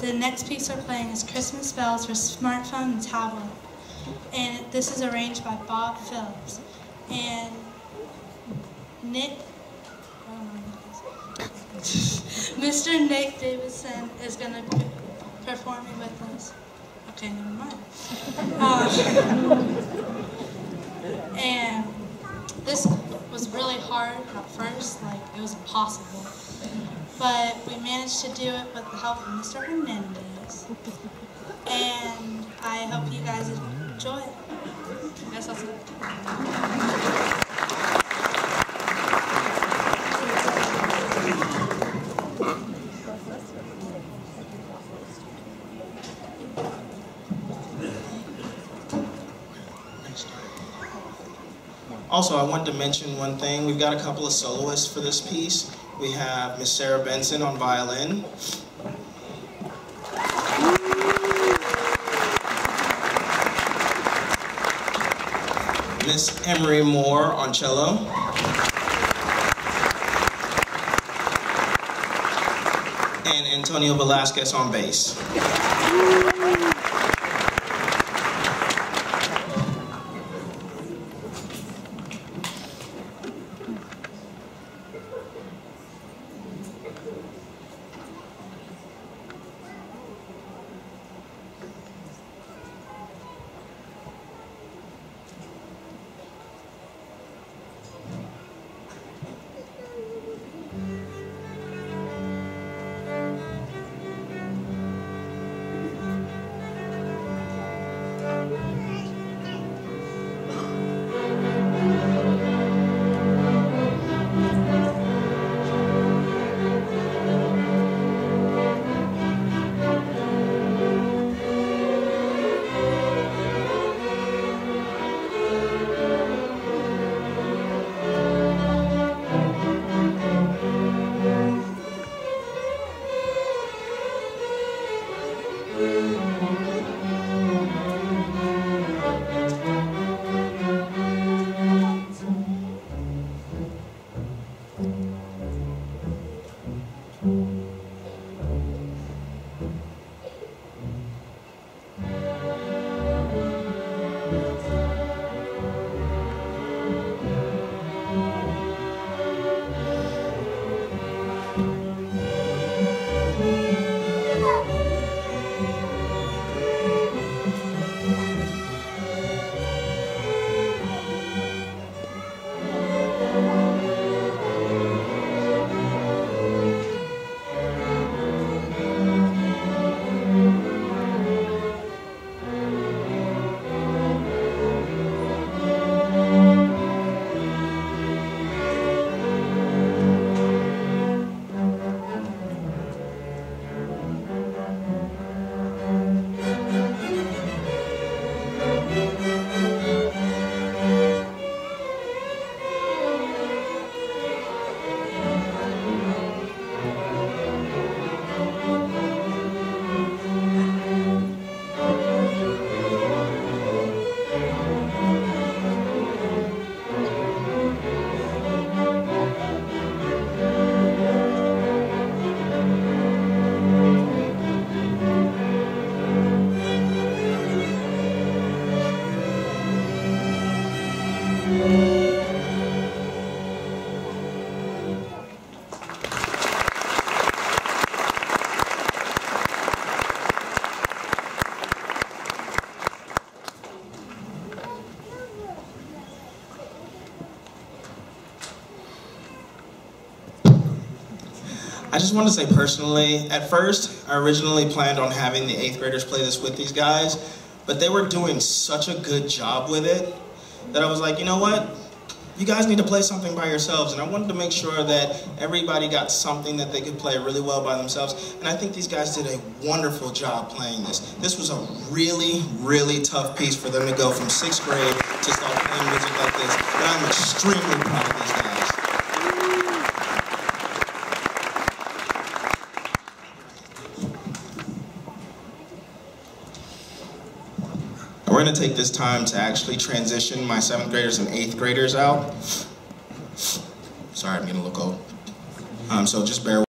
The next piece we're playing is Christmas Bells for smartphone and tablet. And this is arranged by Bob Phillips. And Nick, Mr. Nick Davidson is going to be performing with us. Okay, never mind. Um, and this was really hard at first, like it was impossible. But we managed to do it with the help of Mr. Hernandez. And I hope you guys enjoy it. That's it. Also, I wanted to mention one thing. We've got a couple of soloists for this piece. We have Miss Sarah Benson on violin. Miss Emery Moore on cello. And Antonio Velasquez on bass. I just want to say personally, at first, I originally planned on having the eighth graders play this with these guys, but they were doing such a good job with it that I was like, you know what? You guys need to play something by yourselves, and I wanted to make sure that everybody got something that they could play really well by themselves, and I think these guys did a wonderful job playing this. This was a really, really tough piece for them to go from sixth grade to start playing music like this, and I'm extremely proud these. We're going to take this time to actually transition my seventh graders and eighth graders out. Sorry, I'm to look old. Um, so just bear